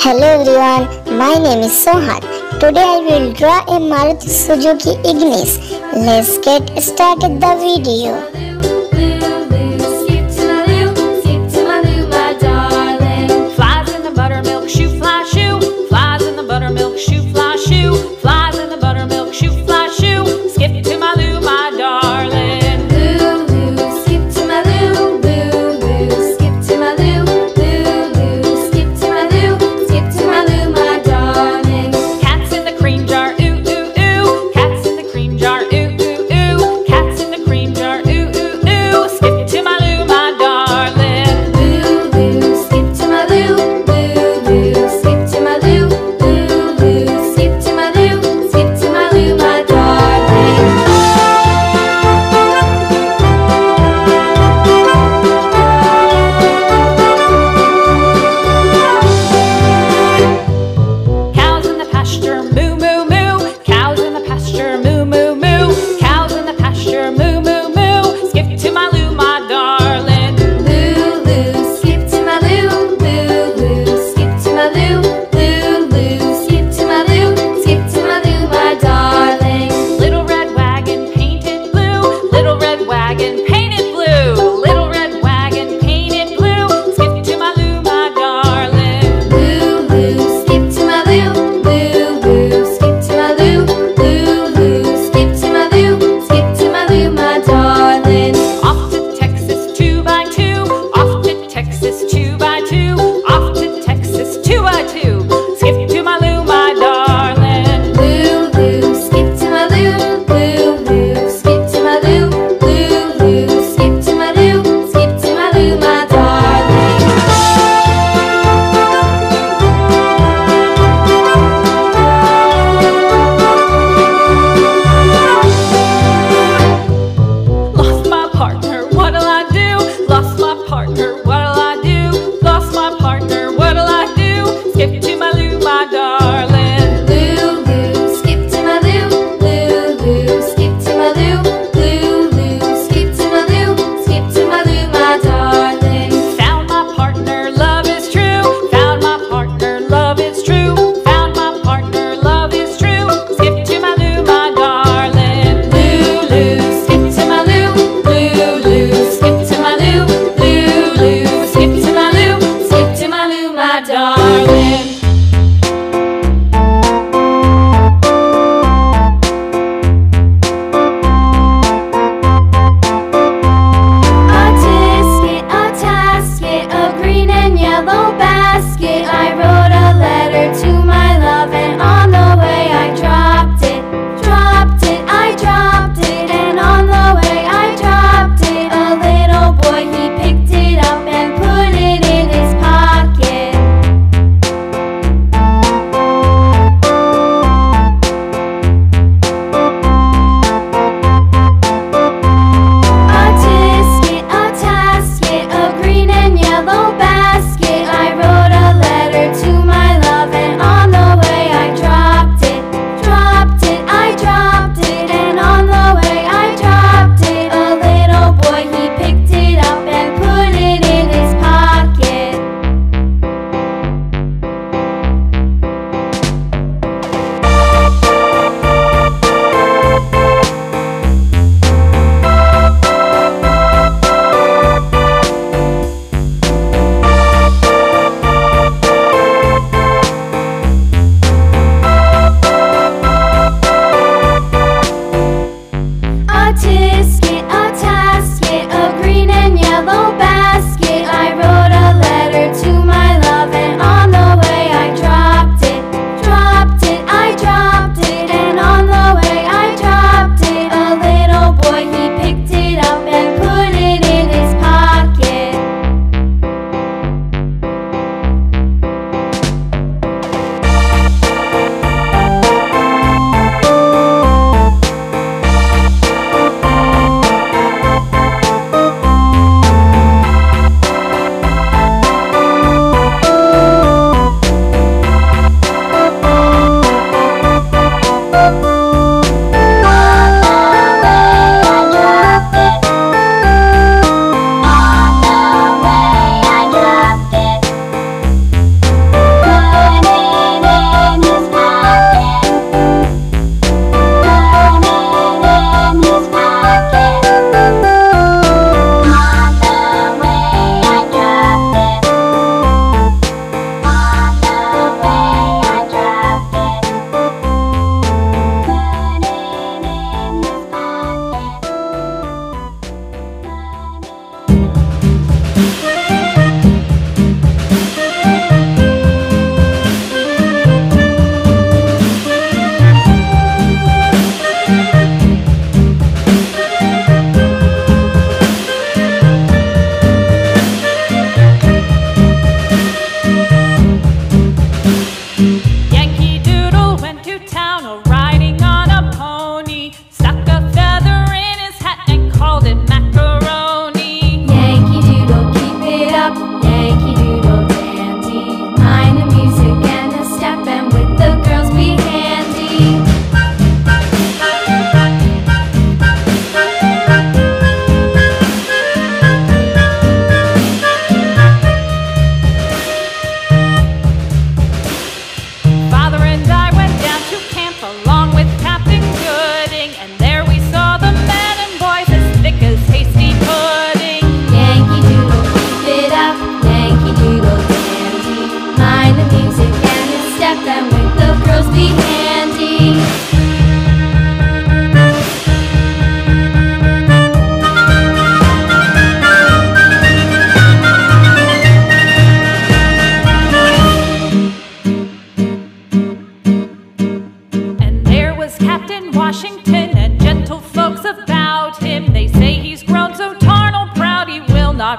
Hello everyone, my name is Sohan. Today I will draw a Maruti Suzuki Ignis. Let's get started the video.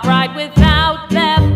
pride without them.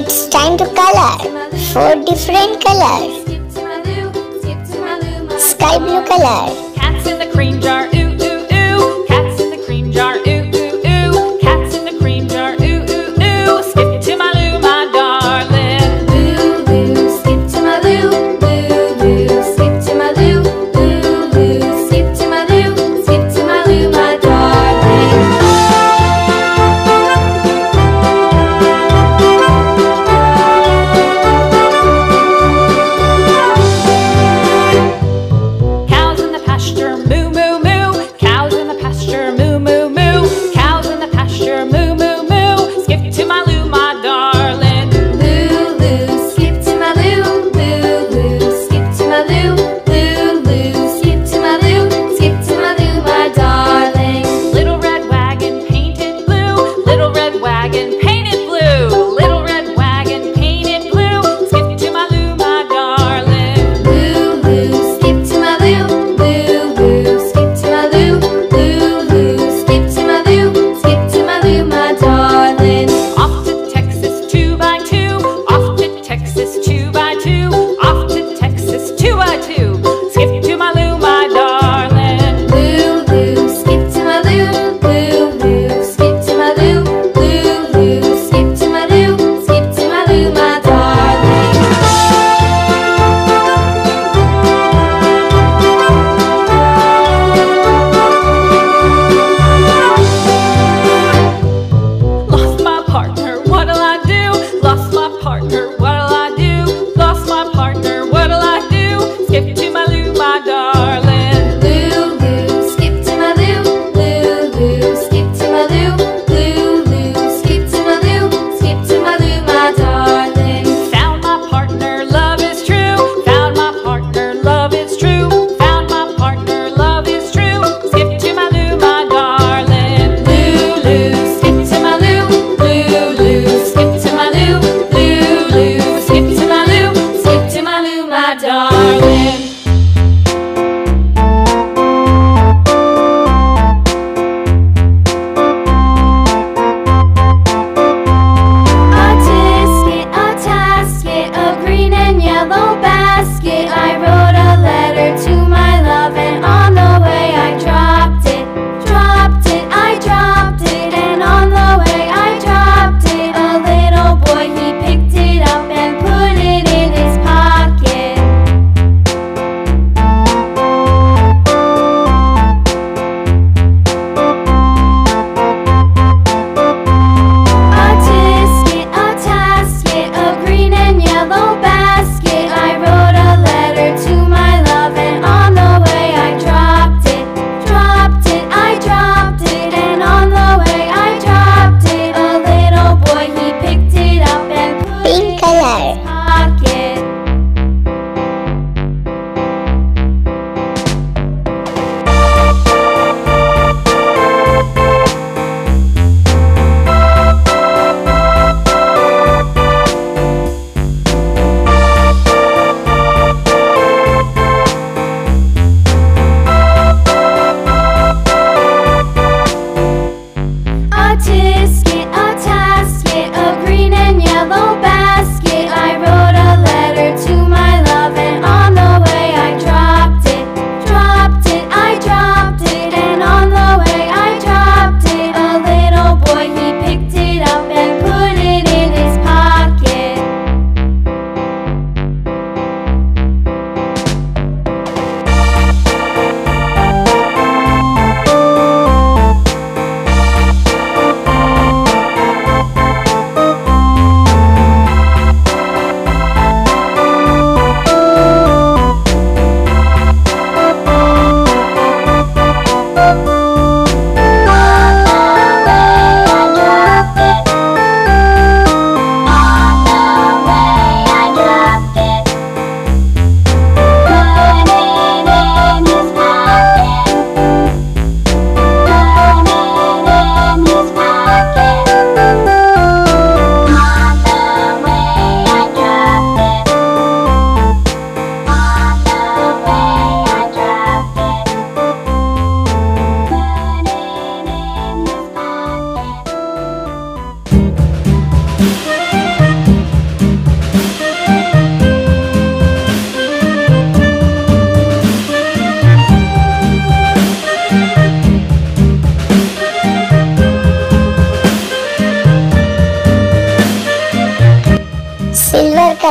It's time to color. Four different colors. Sky blue color. Cats in the cream jar.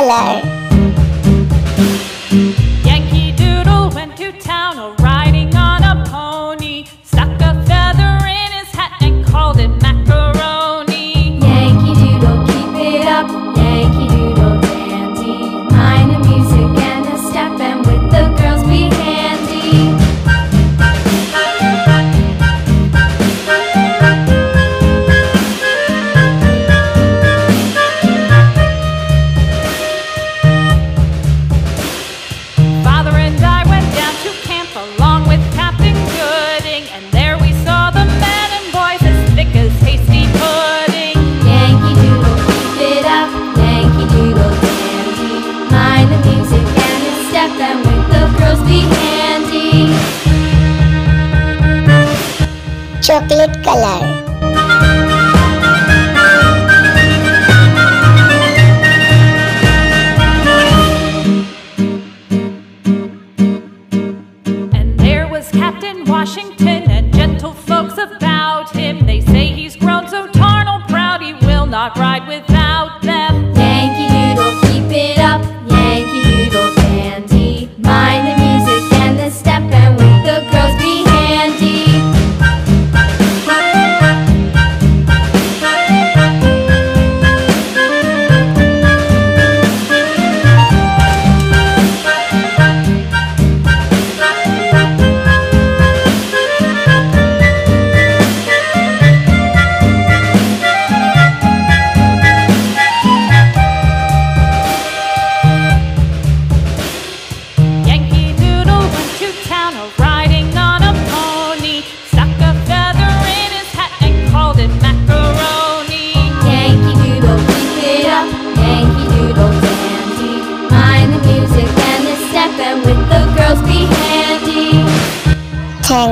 Hello. him. They say he's grown so tarnal proud he will not ride with them.